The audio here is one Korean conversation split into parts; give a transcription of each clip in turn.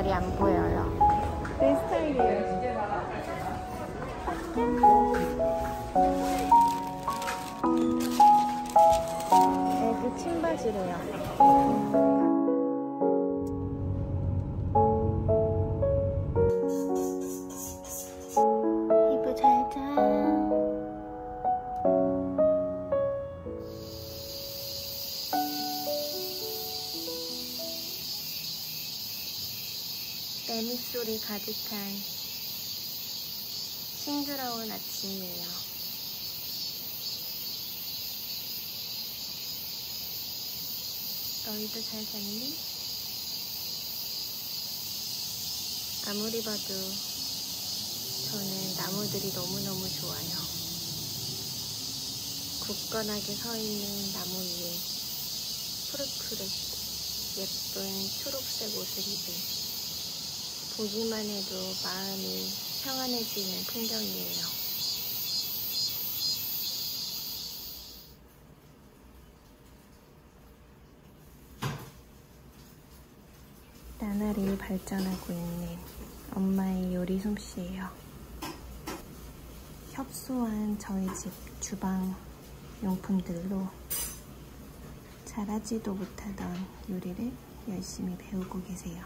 발이 안 보여요. 내 스타일이에요. 애기 침바지래요. 너희도 잘 잤니? 아무리 봐도 저는 나무들이 너무너무 좋아요. 굳건하게 서 있는 나무 위에 푸릇푸릇 예쁜 초록색 옷을 입은 보기만 해도 마음이 평안해지는 풍경이에요. 나날이 발전하고 있는 엄마의 요리 솜씨예요. 협소한 저희 집 주방 용품들로 잘하지도 못하던 요리를 열심히 배우고 계세요.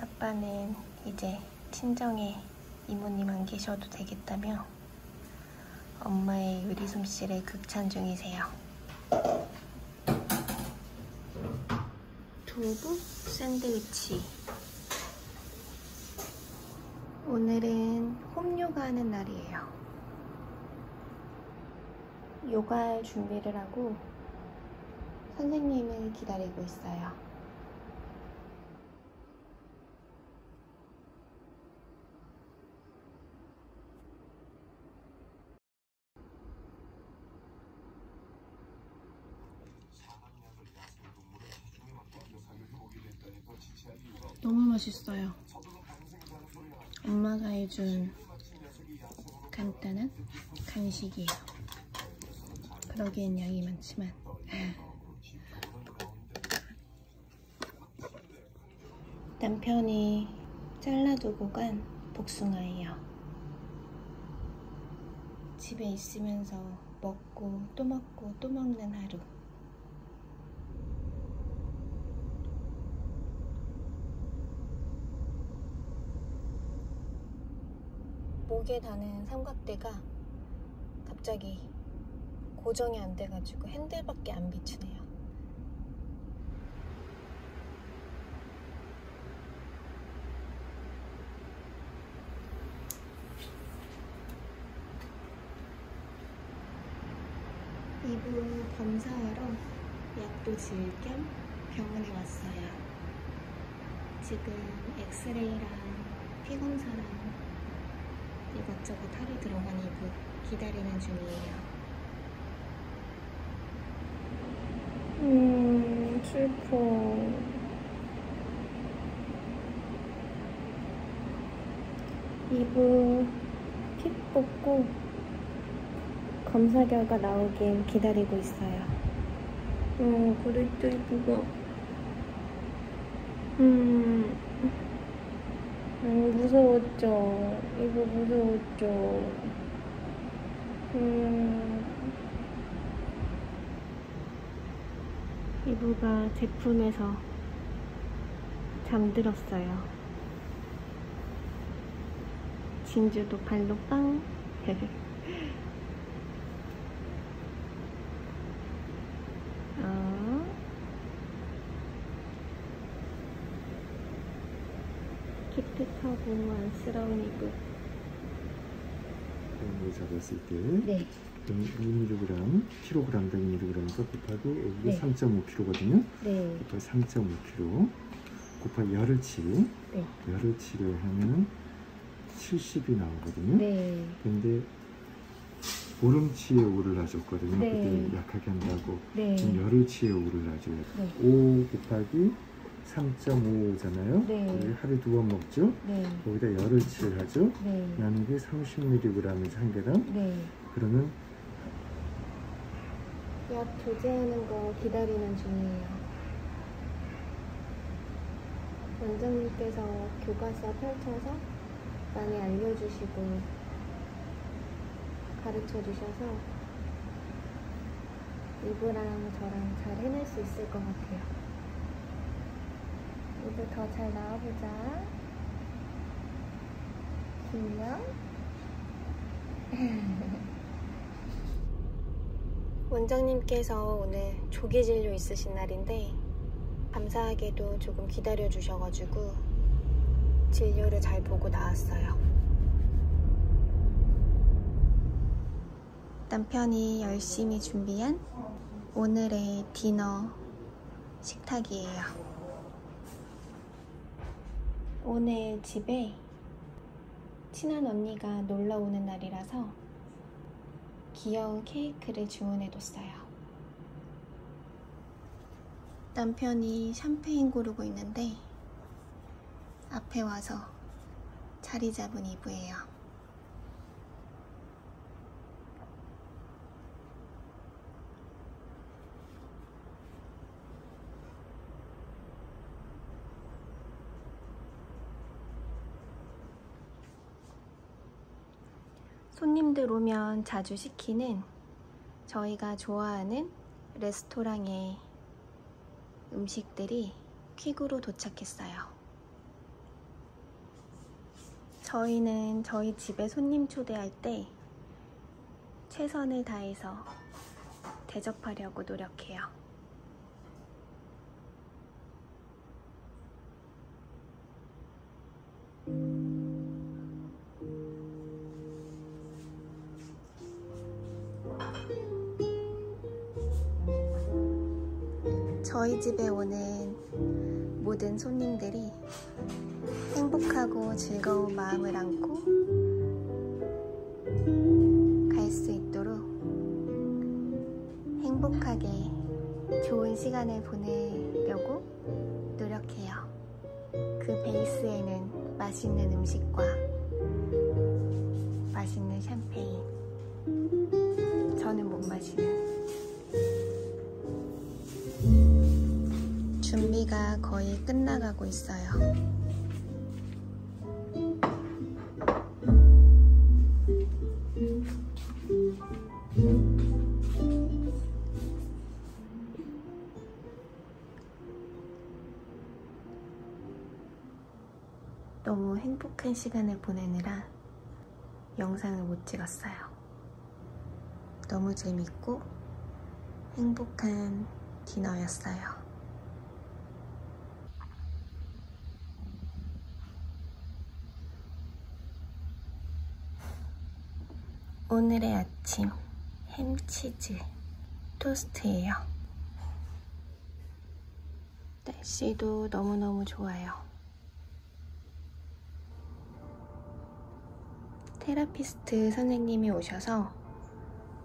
아빠는 이제 친정에 이모님 안 계셔도 되겠다며 엄마의 요리 솜씨를 극찬 중이세요. 두부 샌드위치. 오늘은 홈요가 하는 날이에요. 요가할 준비를 하고 선생님을 기다리고 있어요. 너무 맛있어요. 엄마가 해준 간단한 간식이에요. 그러기엔 양이 많지만. 남편이 잘라두고 간 복숭아예요. 집에 있으면서 먹고 또 먹고 또 먹는 하루. 목에 다는 삼각대가 갑자기 고정이 안 돼가지고 핸들밖에 안 비추네요. 이부 검사하러 약도 지을 겸 병원에 왔어요. 지금 엑스레이랑 피 검사랑 이것저것 들어간 이부 기다리는 중이에요. 음, 슬퍼. 이부 피 뽑고 검사 결과 나오길 기다리고 있어요. 어, 그래도 이부가 음, 음 무서웠죠. 이부 무서웠죠. 음. 이부가 제품에서 잠들었어요. 진주도 발로 빵. 기특하고 안쓰러운 이부. 을 잡았을 때 네. 2mg, kg 당 2mg에서 곱하기 여기 네. 3.5kg거든요. 네. 곱하기 3.5kg 곱하기 열을 치 네. 열을 치를 하면 70이 나오거든요. 네. 근데 보름치에 5를 놔줬거든요. 네. 그때 약하게 한다고 네. 지금 열을 치에 5를 놔줘요. 네. 5 곱하기 3.5잖아요. 네. 하루에 두번 먹죠. 네. 거기다 열을 치를 하죠. 네. 나누기 30mg이죠 한 개당. 네. 그러면 약 조제하는 거 기다리는 중이에요. 원장님께서 교과서 펼쳐서 많이 알려주시고 가르쳐 주셔서 이브랑 저랑 잘 해낼 수 있을 것 같아요. 이브 더잘 나와보자. 김영. 원장님께서 오늘 조기 진료 있으신 날인데 감사하게도 조금 기다려 주셔가지고 진료를 잘 보고 나왔어요. 남편이 열심히 준비한 오늘의 디너 식탁이에요. 오늘 집에 친한 언니가 놀러 오는 날이라서 귀여운 케이크를 주문해뒀어요. 남편이 샴페인 고르고 있는데 앞에 와서 자리 잡은 이브예요. 손님들 오면 자주 시키는 저희가 좋아하는 레스토랑의 음식들이 퀵으로 도착했어요. 저희는 저희 집에 손님 초대할 때 최선을 다해서 대접하려고 노력해요. 저희 집에 오는 모든 손님들이 행복하고 즐거운 마음을 안고 갈 수 있도록 행복하게 좋은 시간을 보내려고 노력해요. 그 베이스에는 맛있는 음식과 못 마시는. 준비가 거의 끝나가고 있어요. 너무 행복한 시간을 보내느라 영상을 못 찍었어요. 너무 재밌고 행복한 디너였어요. 오늘의 아침 햄치즈 토스트예요. 날씨도 너무너무 좋아요. 테라피스트 선생님이 오셔서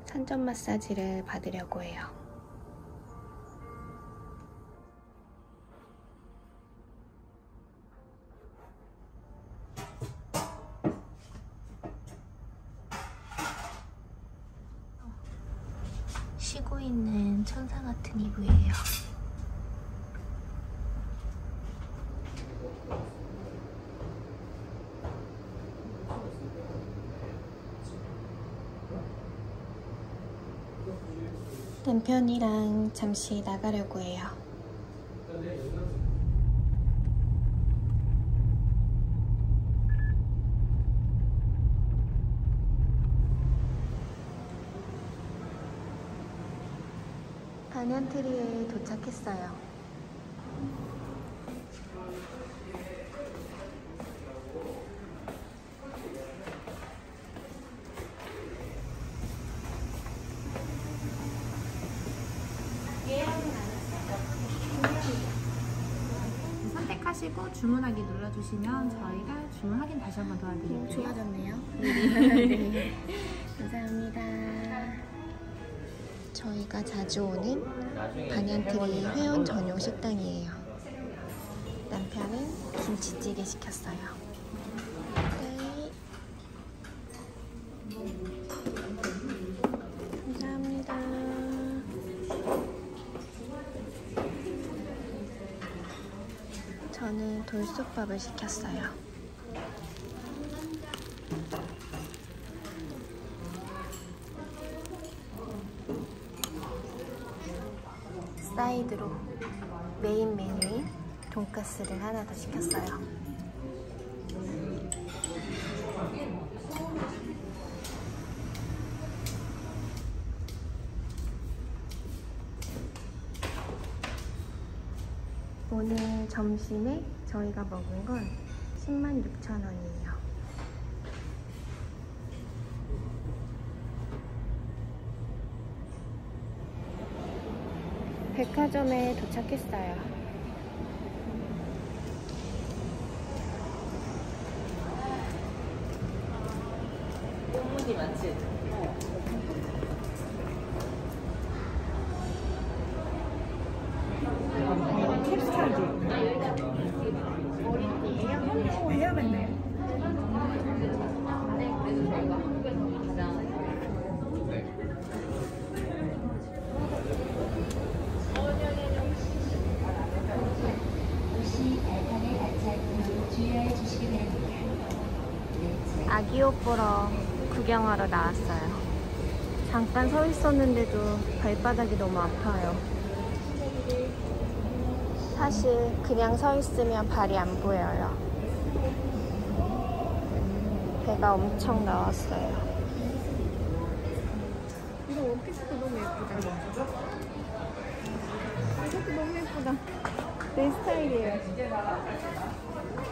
산전 마사지를 받으려고 해요. 쉬고 있는 천사 같은 이브예요. 남편이랑 잠시 나가려고 해요. 반얀트리에 도착했어요. 선택 하시고 주문하기 눌러주시면 저희가 주문 확인 다시 한번 도와드릴게요. 좋아졌네요. 네. 감사합니다. 저희가 자주 오는 반얀트리 회원 전용 식당이에요. 남편은 김치찌개 시켰어요. 네. 감사합니다. 저는 돌솥밥을 시켰어요. 사이드로 메인 메뉴인 돈가스를 하나 더 시켰어요. 점심에 저희가 먹은 건 10만 6천 원이에요. 백화점에 도착했어요. 아기 옷 보러 구경하러 나왔어요. 잠깐 서 있었는데도 발바닥이 너무 아파요. 사실 그냥 서 있으면 발이 안 보여요. 배가 엄청 나왔어요. 이거 원피스도 너무 예쁘다. 이것도 너무 예쁘다. 내 스타일이에요.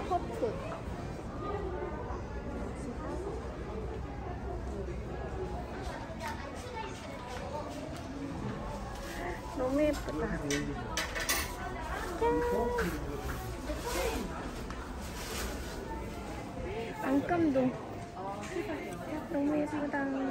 커트. 짠. 안감도 너무 예쁘다.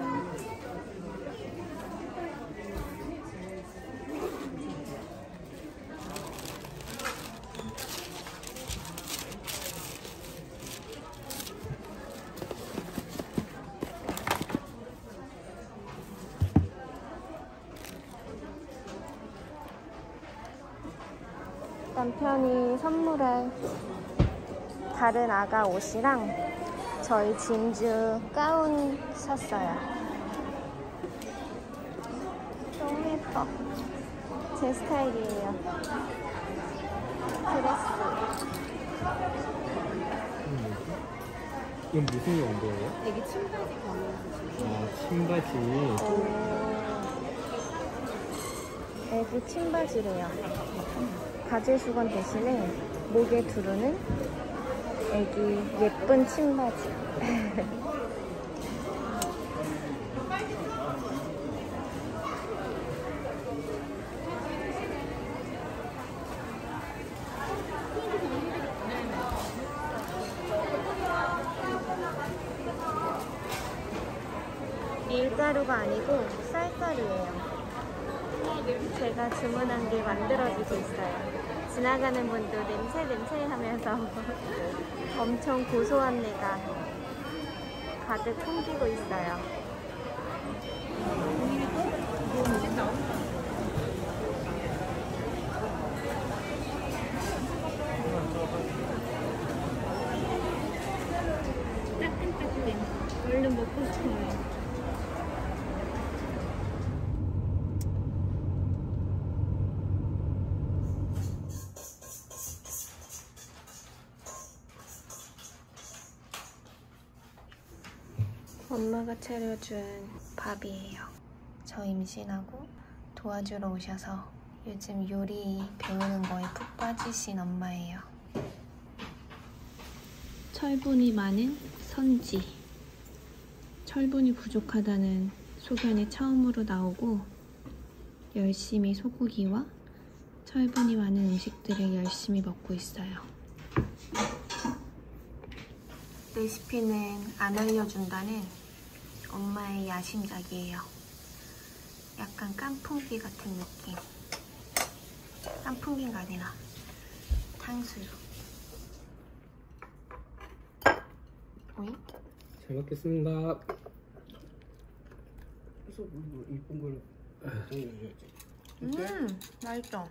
남편이 선물에 다른 아가 옷이랑 저희 진주 가운 샀어요. 너무 예뻐. 제 스타일이에요. 드레스. 이건 무슨 용도예요? 애기 침바지 가면 아 신바지 애기 침바지래요. 가젤 수건 대신에 목에 두르는 애기 예쁜 침바지. 밀가루가 아니고 쌀가루예요. 제가 주문한 게 만들어지고 있어요. 지나가는 분도 냄새 냄새 하면서 엄청 고소한 내가 가득 풍기고 있어요. 엄마가 차려준 밥이에요. 저 임신하고 도와주러 오셔서 요즘 요리 배우는 거에 푹 빠지신 엄마예요. 철분이 많은 선지. 철분이 부족하다는 소견이 처음으로 나오고 열심히 소고기와 철분이 많은 음식들을 열심히 먹고 있어요. 레시피는 안 알려준다는 엄마의 야심작이에요. 약간 깐풍기 같은 느낌. 깐풍기가 아니라 탕수육. 오잉? 잘 먹겠습니다 그래서 뭐 이쁜 걸 정해줘야지. 음, 맛있어.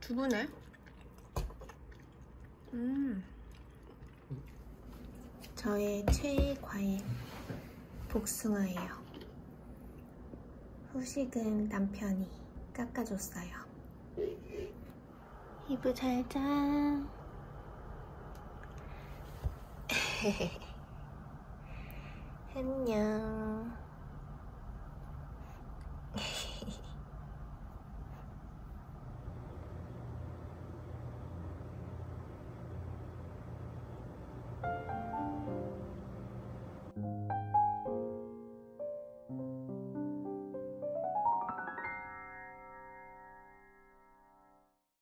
두부네? 음. 저의 최애 과일 복숭아예요. 후식은 남편이 깎아줬어요. 이브 잘 자. 안녕.